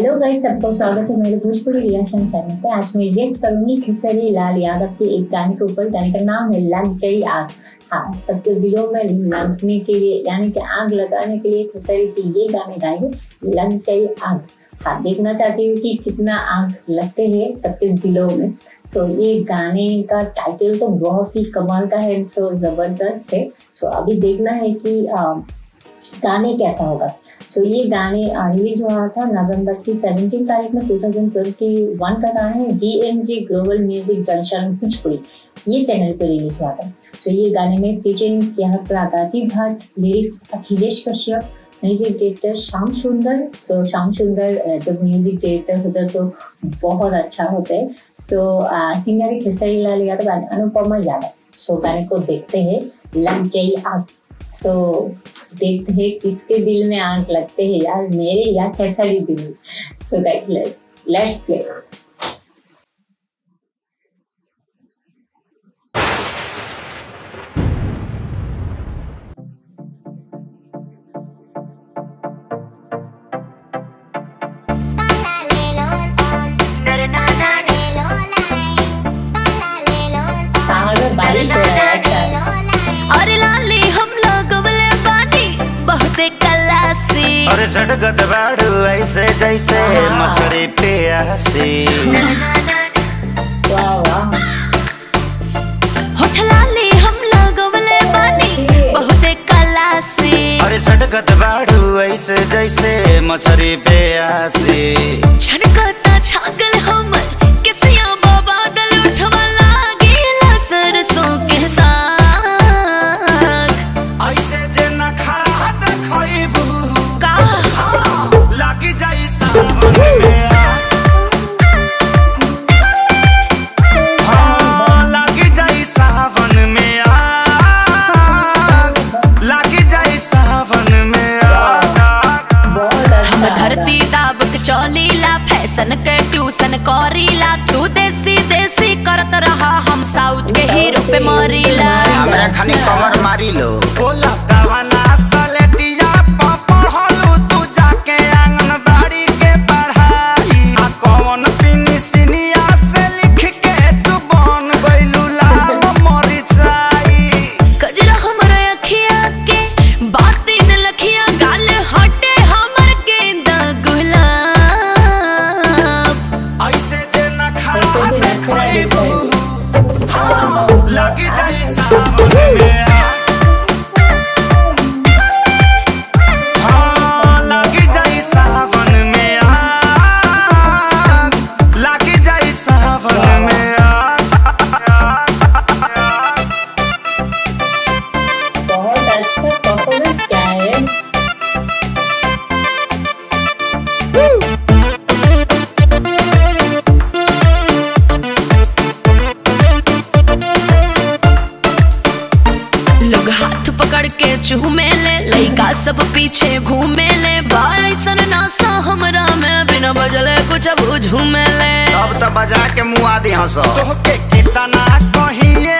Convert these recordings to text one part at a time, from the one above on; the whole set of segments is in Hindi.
हेलो गाइस सबको स्वागत है मेरे भोजपुरी रिएक्शन चैनल पे। आज मैं रिएक्ट करूँगी खिसरी लाल यादव के एक गाने के ऊपर गाने का नाम है लग जाई आग। हाँ सबके दिलों में लगने के लिए यानी कि आग लगाने के लिए खिसरी जी ये गाने गाए हैं लग जाई आग। हाँ देखना चाहती हूँ कि कितना आग लगते हैं सबके दिलों में। सो ये गाने का टाइटल तो बहुत ही कमाल का है सो ज़बरदस्त है। सो अभी देखना है कि आ, गाने कैसा होगा? सो ये गाने रिलीज़ हुआ था, नवंबर की सेवनटीन तारीख में 2021 का गाना है G M G global music junction Bhojpuri ये चैनल पे रिलीज़ हुआ था। सो ये गाने में फीचरिंग किया Pragati Bhatt lyrics Akhilesh Kashyap music director Shyam Sundar. So Shyam सुंदर जब म्यूज़िक डायरेक्टर होता तो बहुत अच्छा होता। है so singer Khesari Lal Yadav Anupama Yadav. So गाने को देखते हैं, लग जाई आग। सो so, देखते हैं किसके दिल में आँख लगते हैं यार मेरे या कैसा भी दिल। सो गाइस लेट्स प्ले और झटगत बाड़ू ऐसे जैसे मछली प्यासी। झटकत बाड़ू ऐसे जैसे मछरी प्यासी। झटकता छागल साउथ के हीरो पे मरीला हमरा खानी कमर मारी लो। बोला। हाथ पकड़ के चूमे ले लैका सब पीछे घूमे ले भाई सन नासा हमरा में बिना बजले कुछ अब झूमे ले अब तो बजा के मुँह आदि तो तोहके कितना कहिए?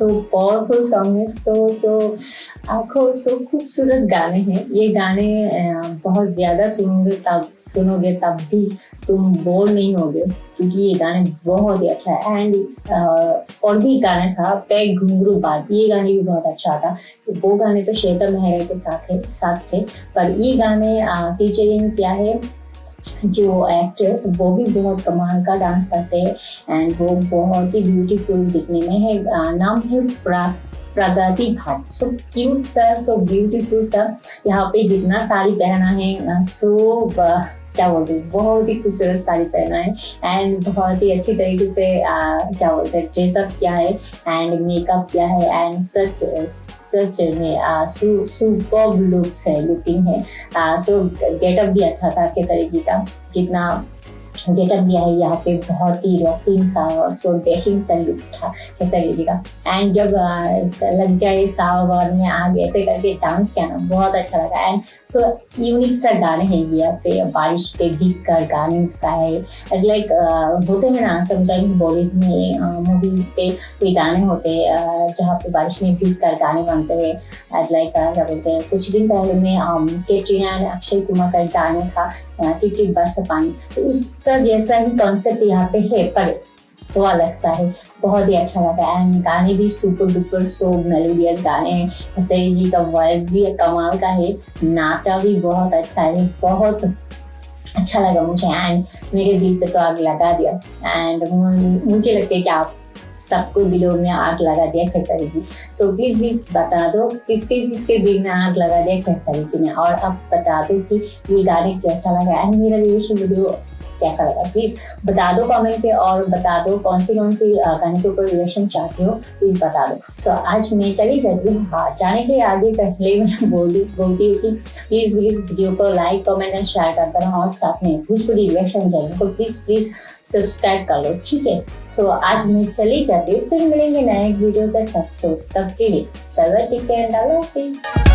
सो पावरफुल सॉन्ग है सो सो आँखों सो खूबसूरत गाने हैं। ये गाने बहुत ज़्यादा सुनोगे तब सुनोगे तब भी तुम बोर नहीं होगे, क्योंकि ये गाने बहुत ही अच्छा है। एंड और भी गाना था पैग घुंघरू बात ये गाने भी बहुत अच्छा था। तो वो गाने तो श्वेता मेहरा के साथ है, साथ थे। पर ये गाने फीचरिंग क्या है? जो एक्ट्रेस वो भी बहुत कमाल का डांस करते हैं एंड वो बहुत ही ब्यूटीफुल दिखने में है। नाम है प्रा, Pragati Bhatt so cute sir so beautiful sir यहाँ पे जितना साड़ी पहना है सो क्या बोलते हैं? बहुत ही खूबसूरत साड़ी पहना है एंड बहुत ही अच्छी तरीके से क्या बोलते हैं ड्रेसअप किया है एंड मेकअप किया है एंड सच सच में सुपर लुक्स है लुकिंग है। सो गेटअप भी अच्छा था केसरी जी का जितना गेटअप दिया है यहाँ पे बहुत ही रॉकिंग सा और सो डैशिंग सा लुक्स था जी का एंड जब लग जाए सावर में आगे ऐसे करके डांस किया ना, बहुत अच्छा लगा। एंड सो यूनिक सा गाने हैं यहाँ पे, बारिश पे भीग कर गाने का है एज लाइक होते हैं ना समटाइम्स बॉलीवुड में मूवी पे कोई गाने होते हैं जहाँ पे बारिश में भीग कर गाने बनते हैं। एज लाइक क्या बोलते हैं, कुछ दिन पहले में कैटरीना एंड अक्षय कुमार का गाने था टिकट बरस पानी। तो उसका जैसा ही कॉन्सेप्ट यहाँ पे है, पर वो अलग सा है। बहुत ही अच्छा लगा। एंड गाने भी सुपर डुपर सो मेलोडियस गाने हैं। हसरी जी का वॉइस भी कमाल का है। नाचा भी बहुत अच्छा है। बहुत अच्छा लगा मुझे। एंड मेरे दिल पे तो आग लगा दिया। एंड मुझे लगता है कि आप सबको दिलों में आग लगा दिया Khesari ji. So please please बता दो, किसके किसके दिल में आग लगा दिया खेसारी जी ने? और अब बता दो कि ये गाने कैसा लगा। एंड मेरा रिएक्शन वीडियो कैसा लगा? प्लीज़ बता दो कमेंट पे और बता दो कौन सी कौन सी गाने के ऊपर रिएक्शन चाहते हो प्लीज़ बता दो। सो आज मैं चली जाती हूँ जाने के आगे पहले मैं बोलती बोलती हूँ कि प्लीज़ वीडियो को लाइक कमेंट एंड शेयर करता रहो और साथ में कुछ भोजपुरी रिएक्शन चैनल को प्लीज़ प्लीज़ सब्सक्राइब कर लो ठीक है? सो so, आज मैं चली जाती हूँ फिर मिलेंगे नए वीडियो के साथ सो तब के लिए टेक केयर